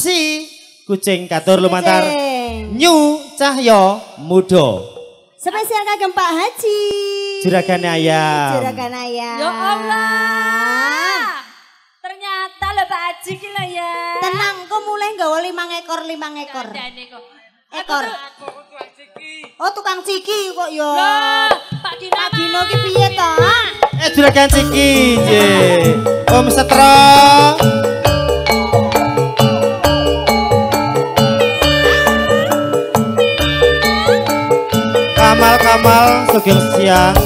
Psi kucing katur lumantar. Nyu cahyo mudo Spesial kagem Pak Haji. Juragan ayam Juragan ayam. Ya Allah. Ternyata lho Pak Haji ki lho ya. Tenang, kok mulai nggawa limang ekor, limang ekor. Kok. Ekor. Oh, tukang ciki kok yo. Loh, Pak Dina. Pak Dino ki piye to? Eh juragan ciki Om Setro Kamal Kamal Sugeng siang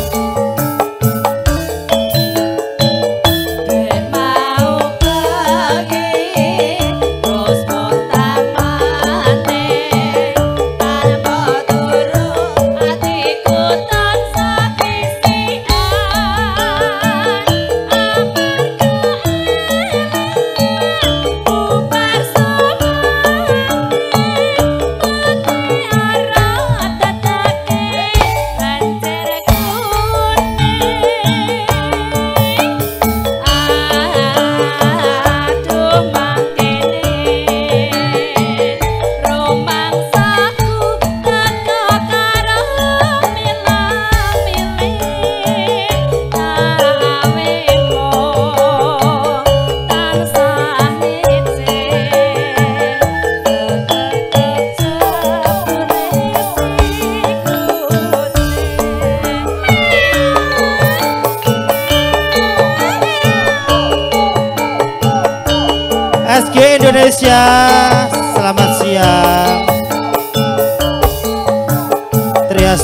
SG Indonesia. Selamat siang. Trias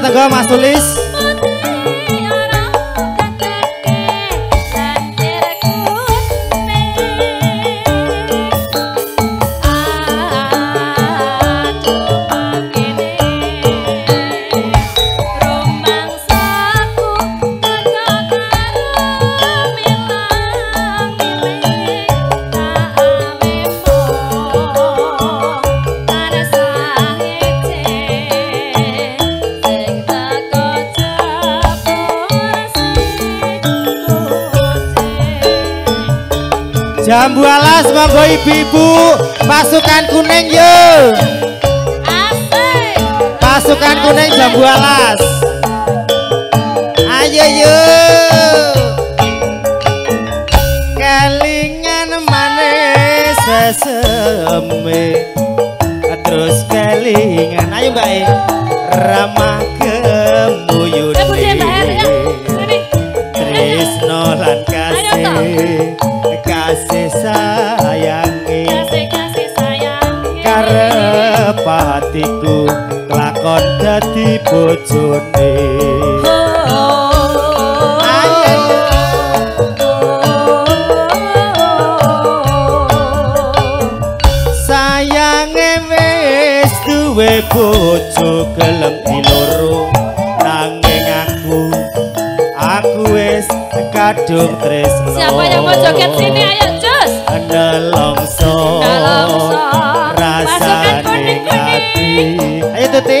tenggo Mas Tulis. Jambu alas monggo ibu-ibu. Pasukan kuning yo Asik. Pasukan kuning jambu alas Ayo yo Kelingan manis seseme Terus kelingan Ayo mbak E. Ramah kemuyun dadi bojone. Sayange wis duwe bojo gelem iloro nanging aku aku wis kadung tresno Siapa yang mau joget sini ayo cus nelongso Nelongso. Pasukan kuning-kuning. ayo tuti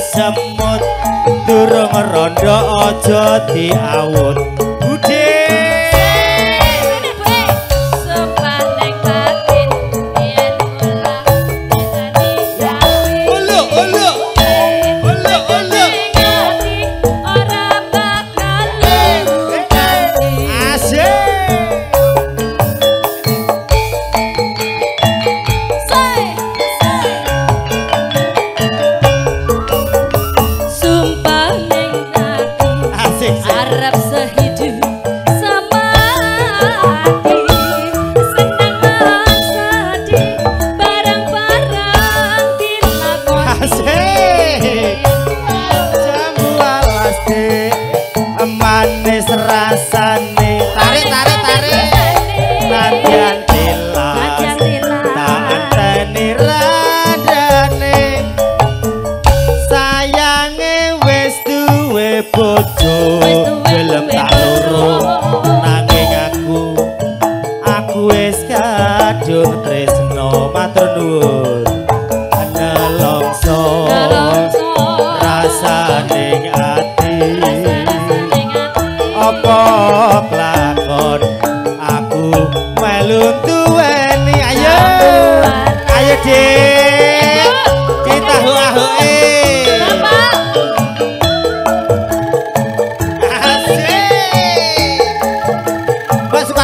semut. Durung rondo aja diawut Arab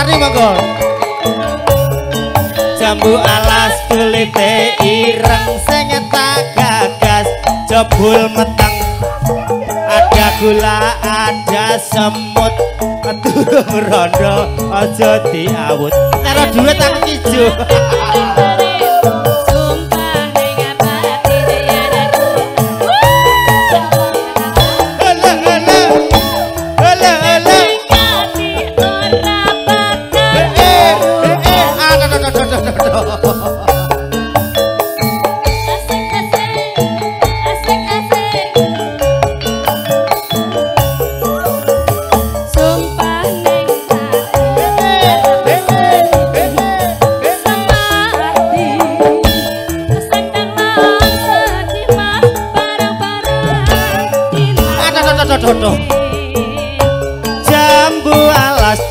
Suparni monggo. Jambu alas kulite ireng sing tak gagas jebul meteng. Ada gula ada semut. Durung rondo aja diawut. Karo duit aku kijo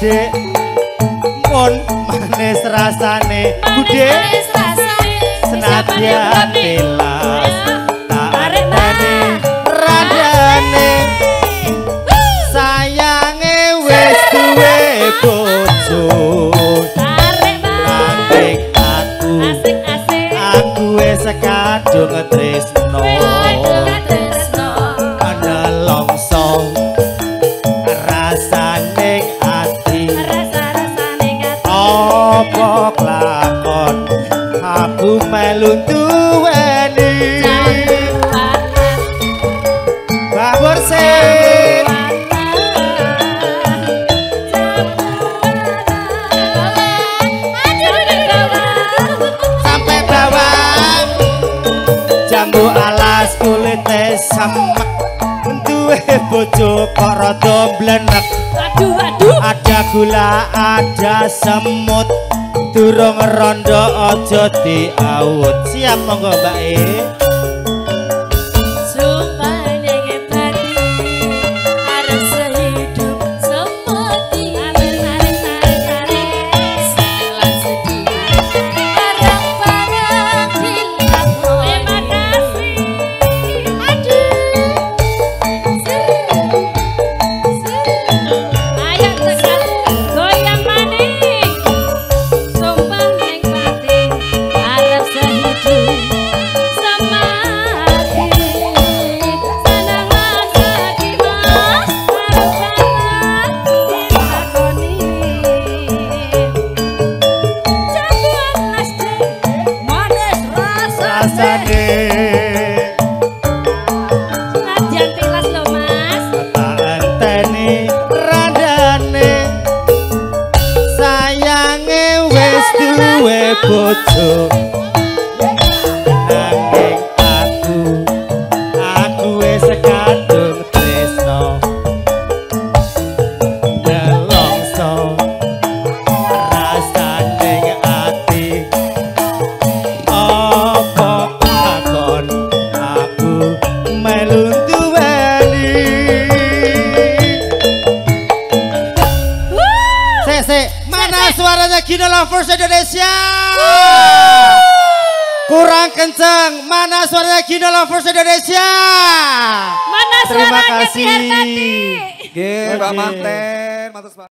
dik. Pun manis rasane budhe senadyan tilas tak artene radane. Sayange wis duwe bojo. Nanging aku aku wis kadung tresno duweni babur sing sampai bawah jambu alas kulite semek duwe bojo kok rada blenek. Aduh, aduh. ada gula ada semut durung rondo aja diawut. Siap monggo mbak e bojo nanging aku aku wis kadung tresno. Nelongso rasane ati. Apa takon aku melu Kidal Lovers Indonesia. Kurang kencang, Mana suaranya Kidal Lovers Indonesia? Mana suaranya Tiar Nanti? Terima kasih. Oke, Mbak Manten. Mantas,